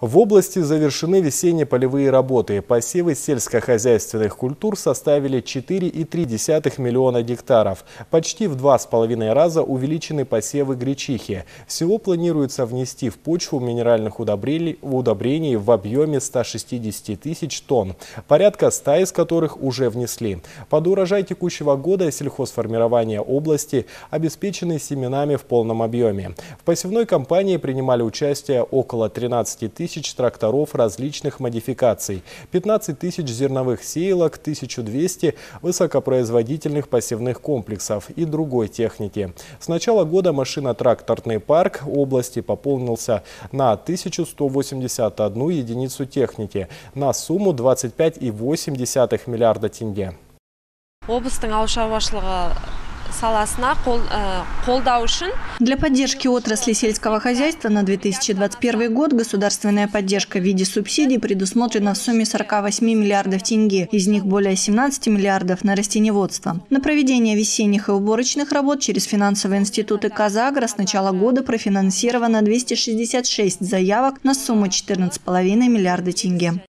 В области завершены весенние полевые работы. Посевы сельскохозяйственных культур составили 4,3 миллиона гектаров. Почти в два с половиной раза увеличены посевы гречихи. Всего планируется внести в почву минеральных удобрений, удобрений в объеме 160 тысяч тонн, порядка 100 из которых уже внесли. Под урожай текущего года сельхозформирование области обеспечены семенами в полном объеме. В посевной кампании принимали участие около 13 тысяч тысяч тракторов различных модификаций, 15 тысяч зерновых сеялок, 1200 высокопроизводительных посевных комплексов и другой техники. С начала года машино-тракторный парк области пополнился на 1181 единицу техники на сумму 25,8 миллиарда тенге. облыстың ауыл шаруашылығы саласына э, Для поддержки отрасли сельского хозяйства на 2021 год государственная поддержка в виде субсидий предусмотрена в сумме 48 миллиардов тенге, из них более 17 миллиардов на растеневодство. На проведение весенних и уборочных работ через финансовые институты Казагра с начала года профинансировано 266 заявок на сумму 14,5 миллиарда тенге.